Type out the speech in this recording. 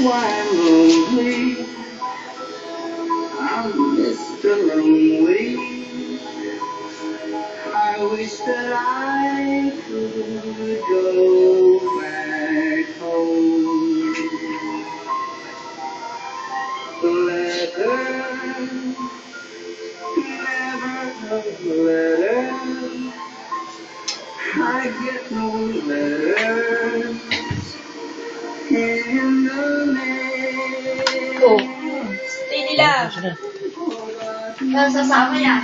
why I'm lonely. I'm Mr. Lonely. I wish that I could go back home. Letter, never a letter. I get no letters Tira. Ela só salva olhar.